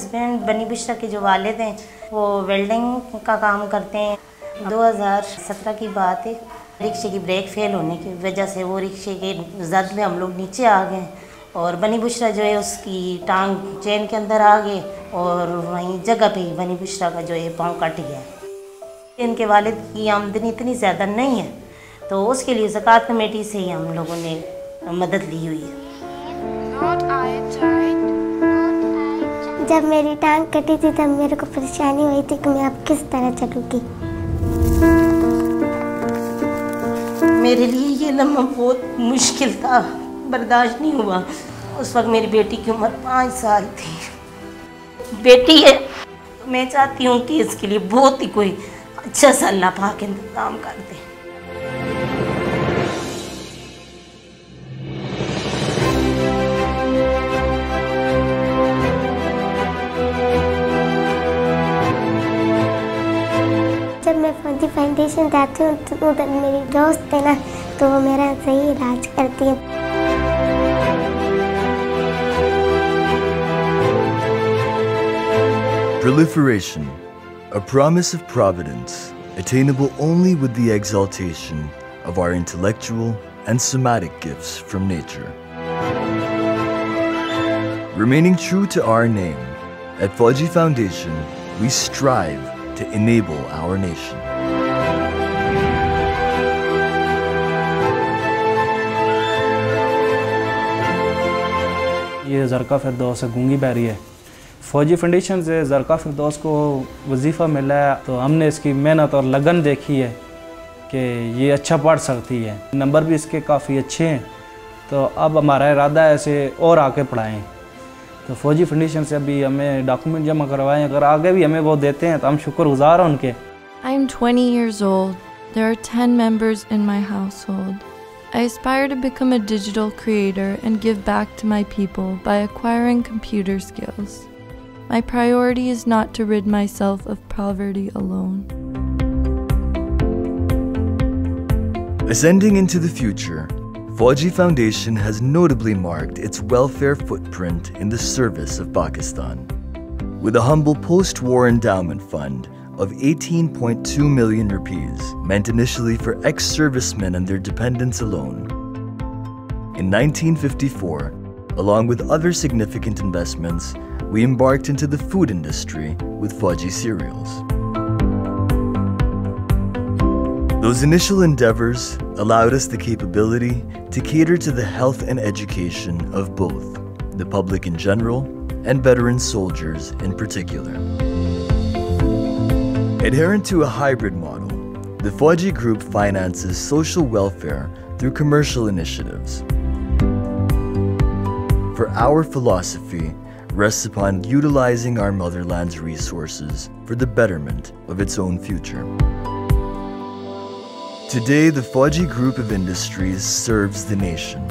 Husband बनी बिश्रा के जो वालिद हैं, वो वेल्डिंग का काम करते हैं। 2017 की बात है, रिक्शे की ब्रेक फेल होने की वजह से वो रिक्शे के जद में हम लोग नीचे आ गए और बनी बुशरा जो है, उसकी टांग चेन के अंदर आ गए और वहीं जगह पे ही बनी बुशरा का जो है, पाँव कट गया। इनके वालिद की आमदनी इतनी ज़्यादा नहीं है तो उसके लिए ज़क़़त कमेटी से ही हम लोगों ने मदद ली हुई है। जब मेरी टांग कटी थी, तब मेरे को परेशानी हुई थी कि मैं अब किस तरह चलूँगी। मेरे लिए ये लम्हा बहुत मुश्किल था। बर्दाश्त नहीं हुआ। उस वक्त मेरी बेटी की उम्र पाँच साल थी। बेटी है। मैं चाहती हूँ कि इसके लिए बहुत ही कोई अच्छा सा अल्लाह पाक इंतज़ाम कर दे। फाउंडेशन जाती हूँ तो उधर मेरी दोस्त है ना तो वो मेरा सही इलाज करती है Proliferation, a promise of providence, attainable only with the exaltation of our intellectual and somatic gifts from nature. Remaining true to our name, at Fauji Foundation, we strive to enable our nation. ये ज़रका फिरदौस गूँगी बैरी है फ़ौजी foundation से ज़रका फिरदौस को वजीफ़ा मिला है तो हमने इसकी मेहनत और लगन देखी है कि ये अच्छा पढ़ सकती है नंबर भी इसके काफ़ी अच्छे हैं तो अब हमारा इरादा है इसे और आके पढ़ाएँ तो फौजी फाउंडेशन से अभी हमें डॉक्यूमेंट जमा करवाएँ, अगर आगे भी हमें वो देते हैं तो हम शुक्रगुजार हैं उनके I am 20 years old. There are 10 members in my household. I aspire to become a digital creator and give back to my people by acquiring computer skills. My priority is not to rid myself of poverty alone. Ascending into the future, Fauji Foundation has notably marked its welfare footprint in the service of Pakistan. With a humble post war endowment fund of 18.2 million rupees, meant initially for ex servicemen and their dependents alone. In 1954, along with other significant investments, we embarked into the food industry with Fauji cereals. Those initial endeavors allowed us the capability to cater to the health and education of both the public in general and veteran soldiers in particular. Adherent to a hybrid model, the Fauji Group finances social welfare through commercial initiatives. For our philosophy rests upon utilizing our motherland's resources for the betterment of its own future. Today, the Fauji Group of Industries serves the nation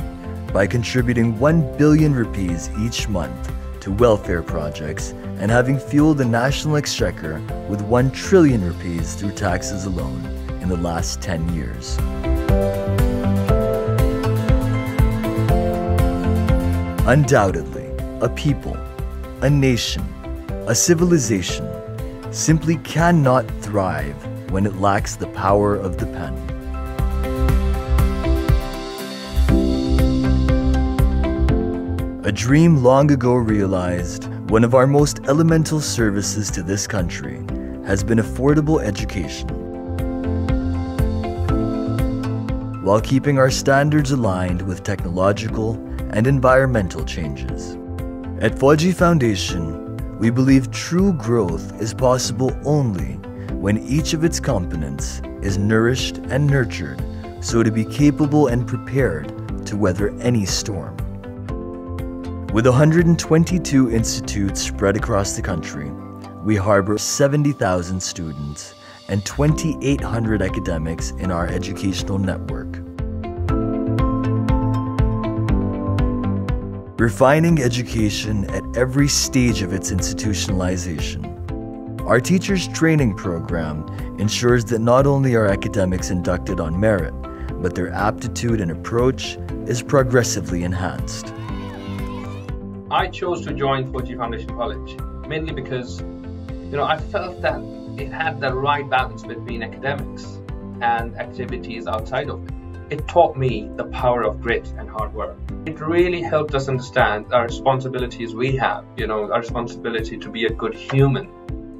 by contributing 1 billion rupees each month to welfare projects and having fueled the national exchequer with 1 trillion rupees through taxes alone in the last 10 years. Undoubtedly, a people, a nation, a civilization simply cannot thrive when it lacks the power of the pen. A dream long ago realized, one of our most elemental services to this country has been affordable education. While keeping our standards aligned with technological and environmental changes. At Fauji Foundation, we believe true growth is possible only when each of its components is nourished and nurtured so to be capable and prepared to weather any storm. With 122 institutes spread across the country, we harbor 70,000 students and 2,800 academics in our educational network. Refining education at every stage of its institutionalization. Our teachers training program ensures that not only are academics inducted on merit, but their aptitude and approach is progressively enhanced. I chose to join Fauji Foundation College mainly because, you know, I felt that it had the right balance between academics and activities outside of it. It taught me the power of grit and hard work. It really helped us understand our responsibilities we have, you know, our responsibility to be a good human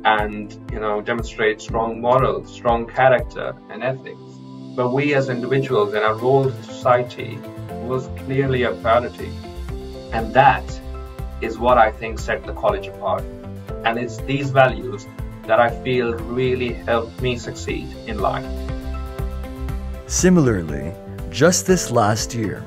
and, you know, demonstrate strong morals, strong character and ethics. But we as individuals and our role in society was clearly a priority. And that is what I think set the college apart. And it's these values that I feel really helped me succeed in life. Similarly, just this last year,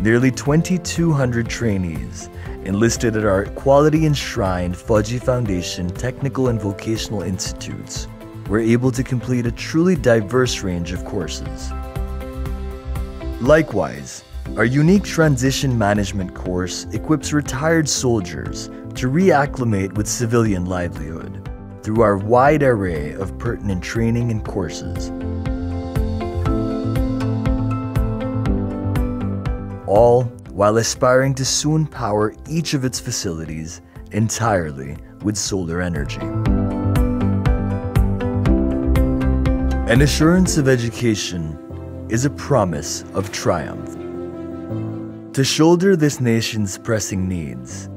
nearly 2,200 trainees enlisted at our quality enshrined Fauji Foundation Technical and Vocational Institutes were able to complete a truly diverse range of courses. Likewise, our unique transition management course equips retired soldiers to reacclimate with civilian livelihood through our wide array of pertinent training and courses. all while aspiring to soon power each of its facilities entirely with solar energy. An assurance of education is a promise of triumph. To shoulder this nation's pressing needs,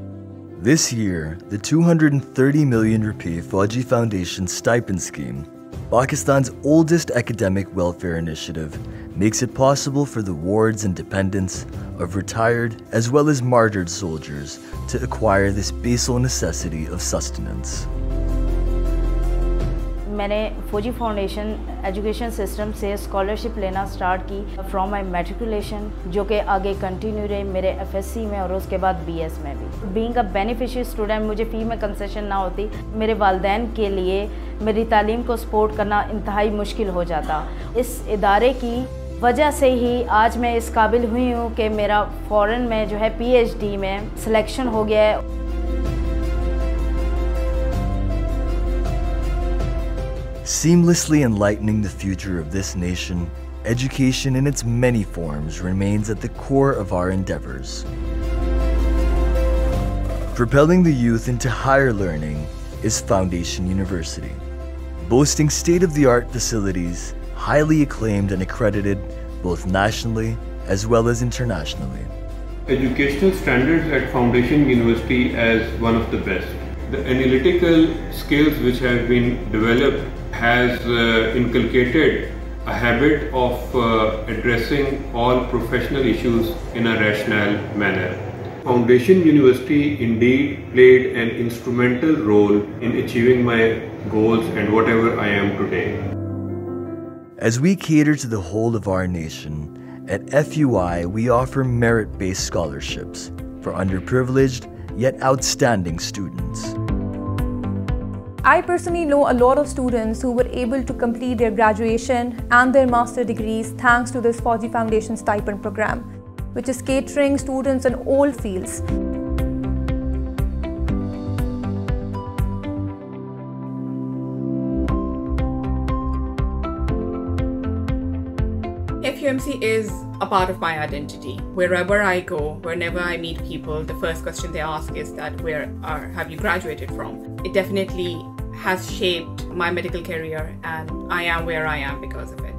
this year, the 230 million rupee Fauji Foundation stipend scheme, Pakistan's oldest academic welfare initiative, makes it possible for the wards and dependents of retired as well as martyred soldiers to acquire this basal necessity of sustenance. मैंने Fauji foundation education system से scholarship लेना start की from my matriculation जो कि आगे continue रहे मेरे FSc में और उसके बाद बीएस में भी। बीइंग अ बेनिफिशियरी स्टूडेंट मुझे फ़ी में कंसेशन ना होती। मेरे वालदेन के लिए मेरी तालीम को सपोर्ट करना इंतहाई मुश्किल हो जाता। इस इदारे की वजह से ही आज मैं इस काबिल हुई हूँ कि मेरा फ़ॉरन में जो है पीएचडी में सिलेक्शन हो गया है। Seamlessly enlightening the future of this nation, education in its many forms remains at the core of our endeavors. Propelling the youth into higher learning is Foundation University, boasting state-of-the-art facilities highly acclaimed and accredited both nationally as well as internationally. Educational standards at Foundation University as one of the best. The analytical skills which have been developed has uh, inculcated a habit of uh, addressing all professional issues in a rational manner. Foundation University indeed played an instrumental role in achieving my goals and whatever I am today. As we cater to the whole of our nation, at FUI we offer merit based scholarships for underprivileged yet outstanding students. I personally know a lot of students who were able to complete their graduation and their master degrees thanks to this Fauji Foundation stipend program, which is catering students in all fields. FUMC is a part of my identity. Wherever I go, whenever I meet people, the first question they ask is that where are have you graduated from? It definitely has shaped my medical career and I am where I am because of it.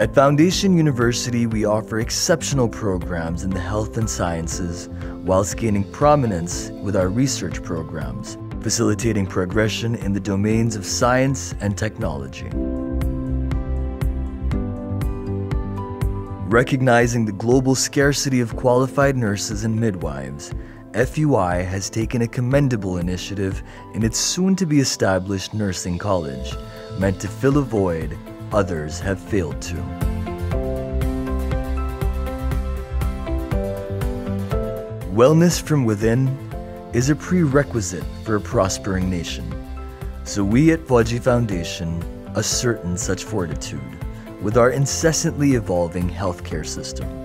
At Foundation University, we offer exceptional programs in the health and sciences whilst gaining prominence with our research programs facilitating progression in the domains of science and technology. Recognizing the global scarcity of qualified nurses and midwives, FUI has taken a commendable initiative in its soon to be established nursing college, meant to fill a void others have failed to. Wellness from within is a prerequisite for a prospering nation. So we at Fauji Foundation ascertain such fortitude with our incessantly evolving healthcare system.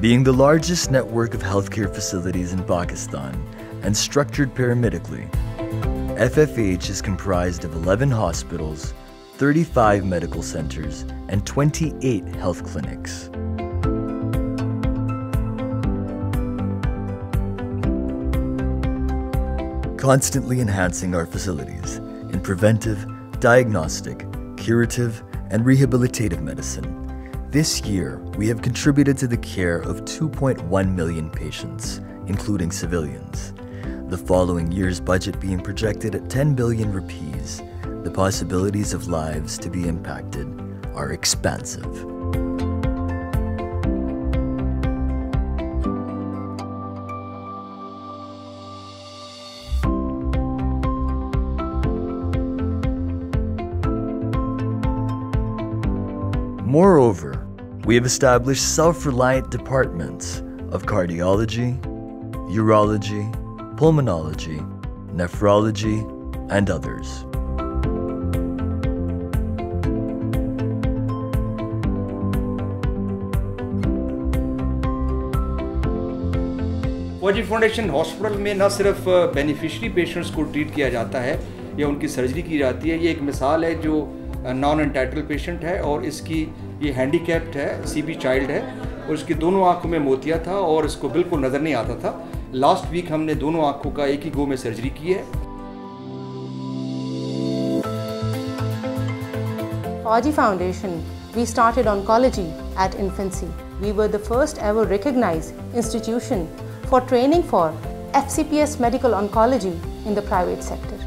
Being the largest network of healthcare facilities in Pakistan and structured pyramidically, FFH is comprised of 11 hospitals, 35 medical centers, and 28 health clinics. Constantly enhancing our facilities in preventive, diagnostic, curative, and rehabilitative medicine this year, we have contributed to the care of 2.1 million patients, including civilians. The following year's budget being projected at 10 billion rupees, the possibilities of lives to be impacted are expansive. Moreover, we have established self reliant departments of cardiology, urology, pulmonology, nephrology, and others. फौजी foundation hospital में न सिर्फ beneficiary patients को treat किया जाता है या उनकी सर्जरी की जाती है ये एक मिसाल है जो नॉन एंटाइटल पेशेंट है और इसकी ये हैंडीकैप्ड है सीबी चाइल्ड है और इसकी दोनों आँखों में मोतिया था और इसको बिल्कुल नज़र नहीं आता था लास्ट वीक हमने दोनों आँखों का एक ही गो में सर्जरी की है Fauji Foundation, we started oncology at infancy. We were the first ever recognized institution for training for FCPS medical oncology in the private sector.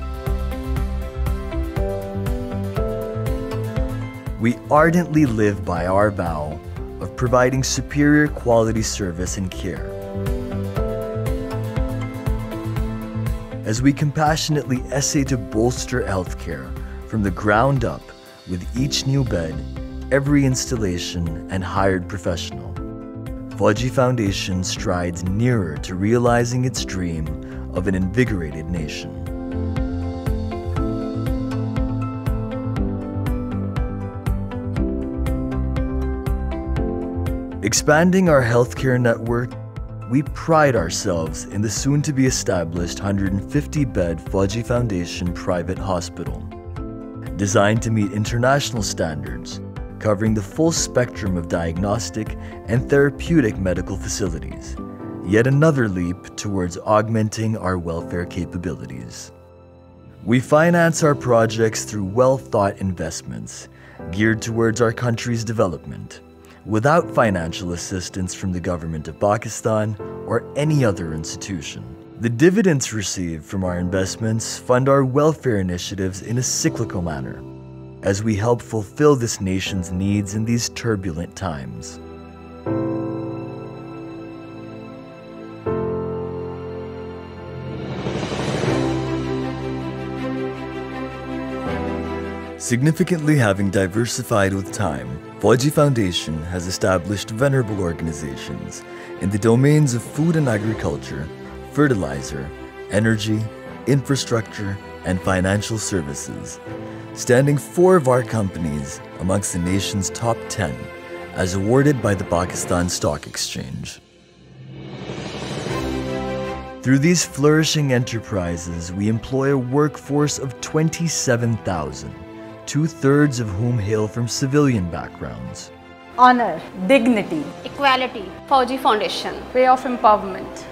We ardently live by our vow of providing superior quality service and care. As we compassionately essay to bolster healthcare from the ground up with each new bed, every installation, and hired professional, Fauji Foundation strides nearer to realizing its dream of an invigorated nation. Expanding our healthcare network, we pride ourselves in the soon to be established 150 bed Fauji Foundation private hospital. Designed to meet international standards, covering the full spectrum of diagnostic and therapeutic medical facilities, yet another leap towards augmenting our welfare capabilities. We finance our projects through well thought investments geared towards our country's development without financial assistance from the government of Pakistan or any other institution. The dividends received from our investments fund our welfare initiatives in a cyclical manner as we help fulfill this nation's needs in these turbulent times. Significantly having diversified with time, Fauji Foundation has established venerable organizations in the domains of food and agriculture, fertilizer, energy, infrastructure, and financial services, standing four of our companies amongst the nation's top 10 as awarded by the Pakistan Stock Exchange. Through these flourishing enterprises, we employ a workforce of 27,000 two thirds of whom hail from civilian backgrounds. Honor, dignity, equality, Fauji Foundation, way of empowerment.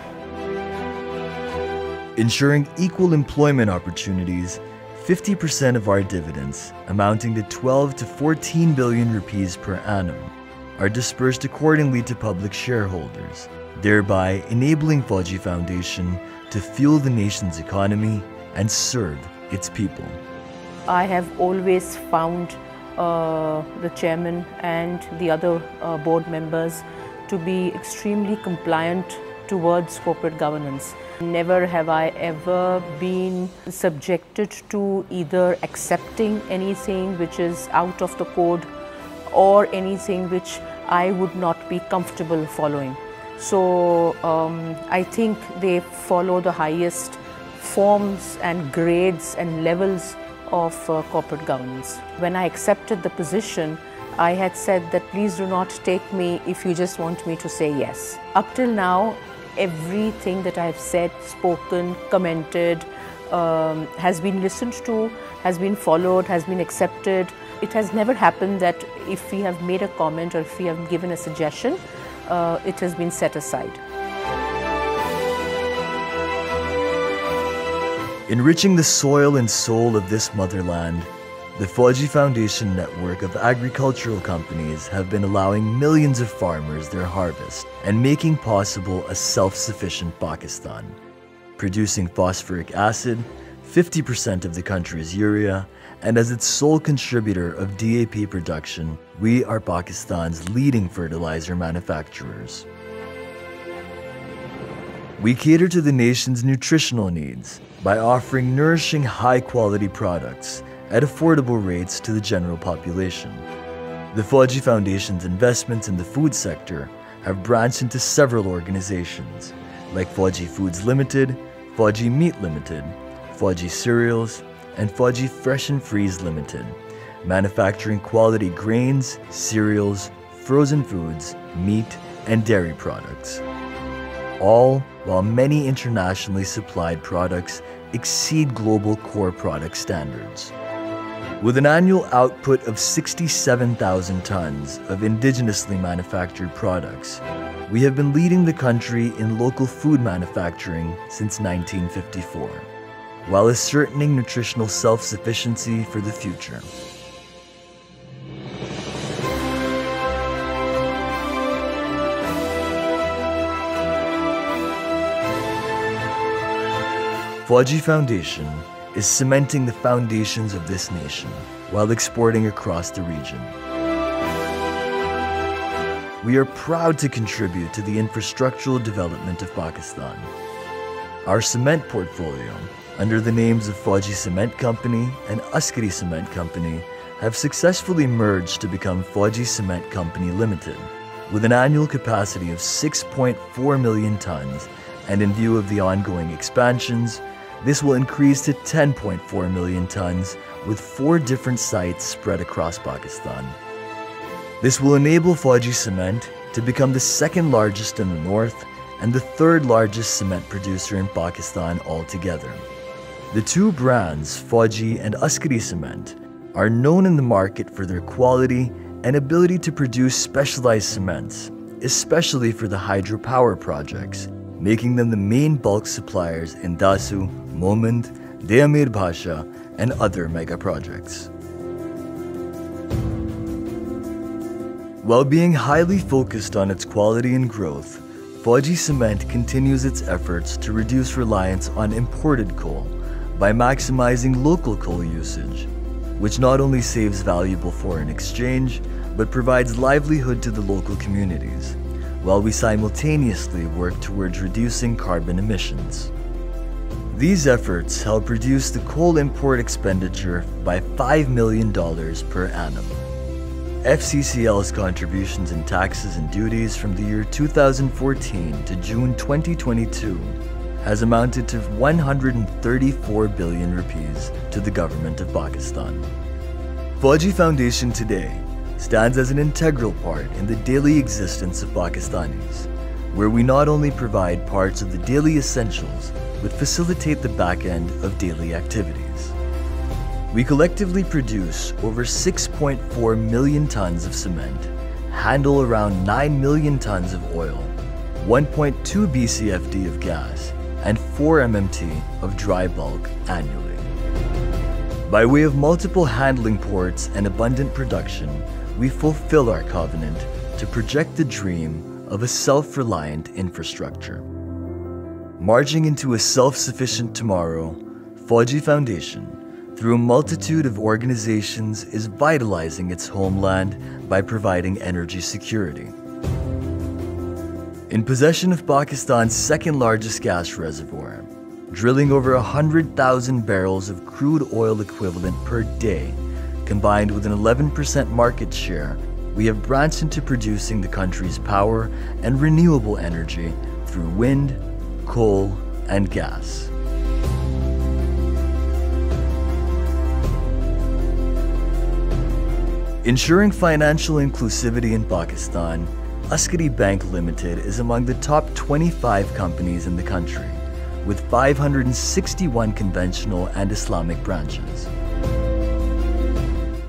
Ensuring equal employment opportunities, 50% of our dividends, amounting to 12 to 14 billion rupees per annum, are dispersed accordingly to public shareholders, thereby enabling Fauji Foundation to fuel the nation's economy and serve its people. I have always found uh, the chairman and the other uh, board members to be extremely compliant towards corporate governance. Never have I ever been subjected to either accepting anything which is out of the code or anything which I would not be comfortable following. So um, I think they follow the highest forms and grades and levels of uh, corporate governance. When I accepted the position, I had said that please do not take me if you just want me to say yes. Up till now, everything that I have said, spoken, commented, um, has been listened to, has been followed, has been accepted. It has never happened that if we have made a comment or if we have given a suggestion, uh, it has been set aside. Enriching the soil and soul of this motherland, the Fauji Foundation network of agricultural companies have been allowing millions of farmers their harvest and making possible a self-sufficient Pakistan, producing phosphoric acid, 50% of the country's urea, and as its sole contributor of DAP production, we are Pakistan's leading fertilizer manufacturers. We cater to the nation's nutritional needs by offering nourishing high quality products at affordable rates to the general population. The Fauji Foundation's investments in the food sector have branched into several organizations like Fauji Foods Limited, Fauji Meat Limited, Fauji Cereals, and Fauji Fresh and Freeze Limited, manufacturing quality grains, cereals, frozen foods, meat, and dairy products. All while many internationally supplied products exceed global core product standards. With an annual output of 67,000 tons of indigenously manufactured products, we have been leading the country in local food manufacturing since 1954 while ascertaining nutritional self-sufficiency for the future. Fauji Foundation is cementing the foundations of this nation while exporting across the region. We are proud to contribute to the infrastructural development of Pakistan. Our cement portfolio under the names of Fauji Cement Company and Askari Cement Company have successfully merged to become Fauji Cement Company Limited, with an annual capacity of 6.4 million tons, and in view of the ongoing expansions, this will increase to 10.4 million tons with four different sites spread across Pakistan. This will enable Fauji Cement to become the second largest in the north and the third largest cement producer in Pakistan altogether. The two brands, Fauji and Askari Cement, are known in the market for their quality and ability to produce specialized cements, especially for the hydropower projects, making them the main bulk suppliers in Dasu, Mohmand, Diamer Bhasha, and other mega projects. While being highly focused on its quality and growth, Fauji Cement continues its efforts to reduce reliance on imported coal by maximizing local coal usage, which not only saves valuable foreign exchange, but provides livelihood to the local communities, while we simultaneously work towards reducing carbon emissions. These efforts help reduce the coal import expenditure by $5 million per annum. FCCL's contributions in taxes and duties from the year 2014 to June 2022 has amounted to 134 billion rupees to the government of Pakistan. Fauji Foundation today stands as an integral part in the daily existence of Pakistanis, where we not only provide parts of the daily essentials, but facilitate the back end of daily activities. We collectively produce over 6.4 million tons of cement, handle around 9 million tons of oil, 1.2 BCFD of gas, and 4 MMT of dry bulk annually. By way of multiple handling ports and abundant production, we fulfill our covenant to project the dream of a self-reliant infrastructure. Marching into a self-sufficient tomorrow, Fauji Foundation, through a multitude of organizations, is vitalizing its homeland by providing energy security. In possession of Pakistan's second largest gas reservoir, drilling over 100,000 barrels of crude oil equivalent per day, combined with an 11% market share, we have branched into producing the country's power and renewable energy through wind, coal, and gas. Ensuring financial inclusivity in Pakistan Askari Bank Limited is among the top 25 companies in the country, with 561 conventional and Islamic branches.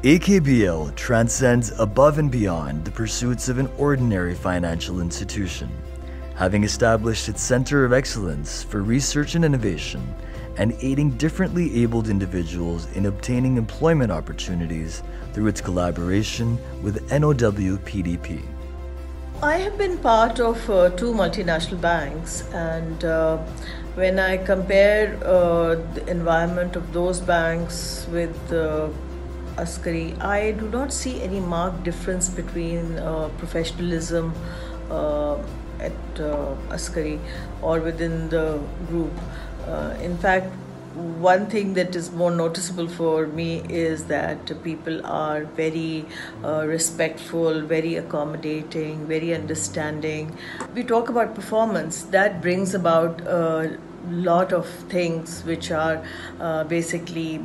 AKBL transcends above and beyond the pursuits of an ordinary financial institution, having established its Center of Excellence for Research and Innovation and aiding differently abled individuals in obtaining employment opportunities through its collaboration with NOW PDP. I have been part of uh, two multinational banks, and uh, when I compare uh, the environment of those banks with uh, Askari, I do not see any marked difference between uh, professionalism uh, at Askari or within the group. in fact, one thing that is more noticeable for me is that people are very uh, respectful, very accommodating, very understanding. We talk about performance, that brings about a lot of things which are uh, basically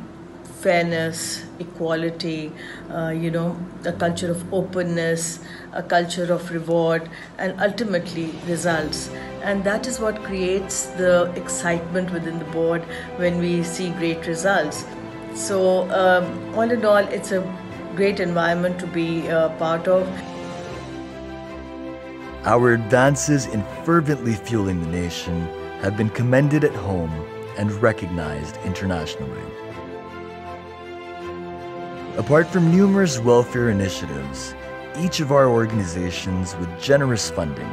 fairness, equality, uh, you know, a culture of openness, a culture of reward, and ultimately results. And that is what creates the excitement within the board when we see great results. So, um, all in all, it's a great environment to be a part of. Our advances in fervently fueling the nation have been commended at home and recognized internationally. Apart from numerous welfare initiatives, each of our organizations with generous funding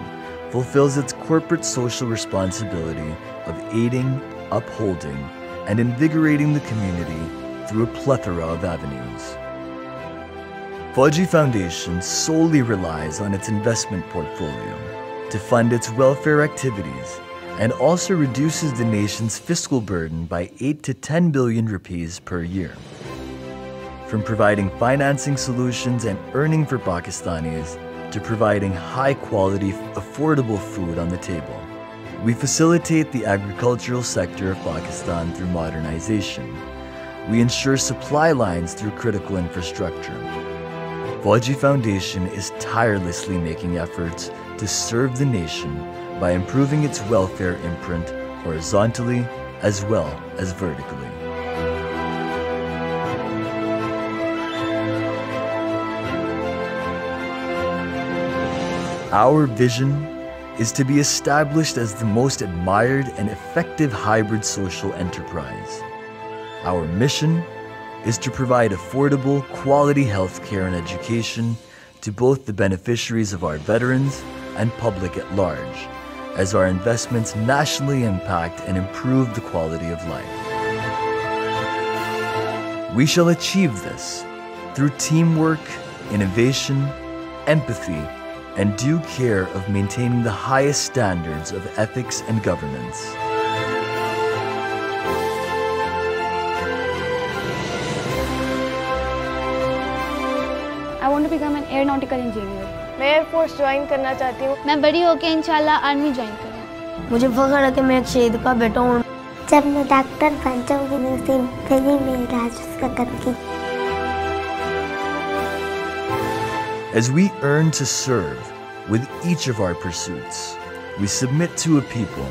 fulfills its corporate social responsibility of aiding, upholding, and invigorating the community through a plethora of avenues. Fauji Foundation solely relies on its investment portfolio to fund its welfare activities and also reduces the nation's fiscal burden by 8 to 10 billion rupees per year. From providing financing solutions and earning for Pakistanis to providing high quality, affordable food on the table. We facilitate the agricultural sector of Pakistan through modernization. We ensure supply lines through critical infrastructure. Fauji Foundation is tirelessly making efforts to serve the nation by improving its welfare imprint horizontally as well as vertically. Our vision is to be established as the most admired and effective hybrid social enterprise. Our mission is to provide affordable, quality health care and education to both the beneficiaries of our veterans and public at large, as our investments nationally impact and improve the quality of life. We shall achieve this through teamwork, innovation, empathy, and due care of maintaining the highest standards of ethics and governance. I want to become an aeronautical engineer. मैं air force join करना चाहती हूँ मैं बड़ी होकर इंशाल्लाह army join करूँ मुझे फख्र है कि मैं एक शहीद का बेटा हूँ जब मैं डॉक्टर बन जाऊंगी मैं उसे फ्री में इलाज उसका करूँगी As we earn to serve with each of our pursuits, we submit to a people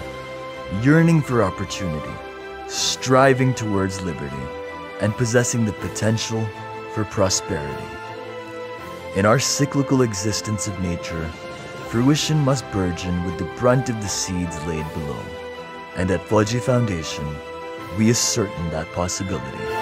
yearning for opportunity, striving towards liberty, and possessing the potential for prosperity. In our cyclical existence of nature, fruition must burgeon with the brunt of the seeds laid below. And at Fauji Foundation, we ascertain that possibility.